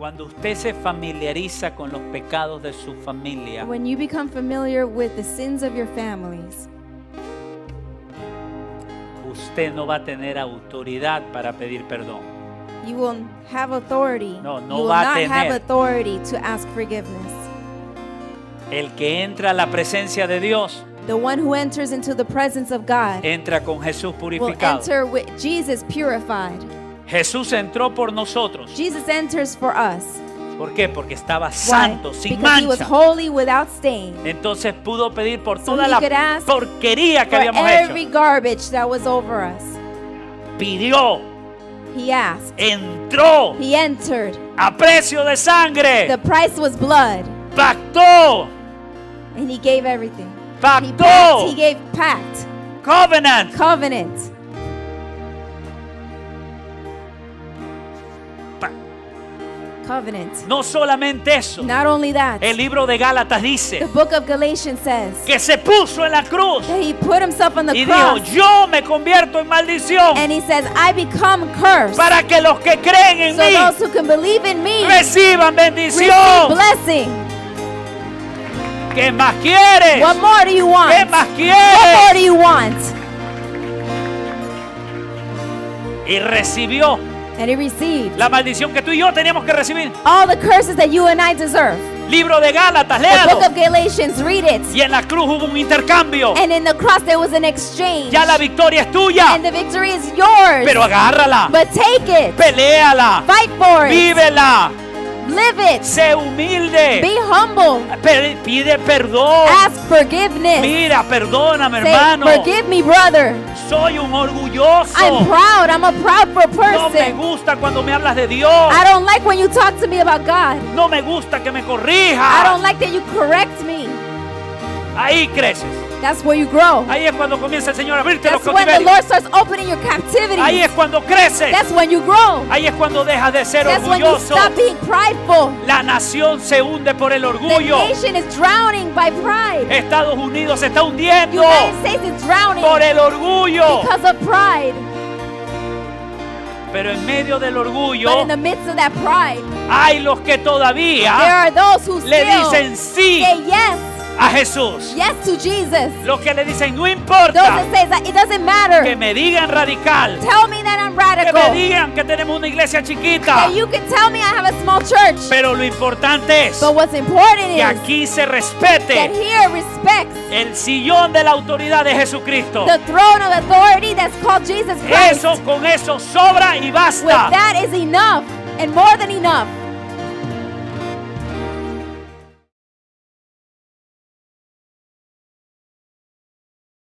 Cuando usted se familiariza con los pecados de su familia, When you become familiar with the sins of your families, usted no va a tener autoridad para pedir perdón. you will have authority. No, no you will va a not have tener. authority to ask forgiveness. El que entra a la presencia de Dios, The one who enters into the presence of God entra con Jesús will purificado. enter with Jesus purified. Jesús entró por nosotros. Jesus enters for us. ¿Por qué? Porque estaba Why? santo, sin Because he was mancha. holy without stain. Entonces pudo pedir por So toda he la porquería que For habíamos every hecho. garbage that was over us. Pidió, He asked. entró He entered. a precio de The sangre. price was blood. Pactó, And he gave everything. He, pactó, pact, he gave pact, covenant. covenant. Covenant. No solamente eso. Not only that, El libro de Gálatas the dice book of Galatians says que se puso en la cruz that he put himself on the y dijo, cross yo me convierto en maldición and he says, I become cursed. para que los que creen en So mí those who can believe in me reciban receive bendición. blessing. ¿Qué más quieres? What more do you want? ¿Qué más What more quieres? do you want? Y recibió And he received la maldición que tú y yo teníamos que recibir. all the curses that you and I deserve. Libro de Gálatas, The léalo. book of Galatians, read it. Y en la cruz hubo un intercambio. And in the cross there was an exchange. Ya la victoria es tuya. And the victory is yours. Pero agárrala. But take it. Peléala. Fight for it. Vívela. Live it. Sé humilde. Be humble. Pide perdón. Ask forgiveness. Mira, perdóname, Say, hermano. forgive me, brother. Soy un orgulloso. I'm proud. I'm a proud for No me person. gusta cuando me hablas de Dios. I don't like when you talk to me about God. No me gusta que me I corrijas. don't like that you correct me. Ahí creces. That's where you grow. Ahí es cuando comienza el Señor a abrirte los That's when the. Lord starts opening your captivity. Ahí es cuando creces. That's when you grow. Ahí es cuando dejas de ser That's when you orgulloso. stop being prideful. La nación se hunde por el The orgullo. nation is drowning by pride. Estados Unidos se está hundiendo United States is drowning por el orgullo. because of pride. Pero en medio del But orgullo in the midst of that pride, hay los que there todavía are those who le dicen sí say yes, a Jesús. yes to Jesus. Los que le dicen no Those importa that that it doesn't matter. que me digan radical, Tell me that I'm que me radical. digan que tenemos una iglesia chiquita. That you can tell me I have a small church. Pero lo importante es But what's important que aquí se that respete here respects el sillón de la autoridad de Jesucristo. the throne of authority that's called Jesus Christ. Eso con eso sobra y With basta. that is enough and more than enough.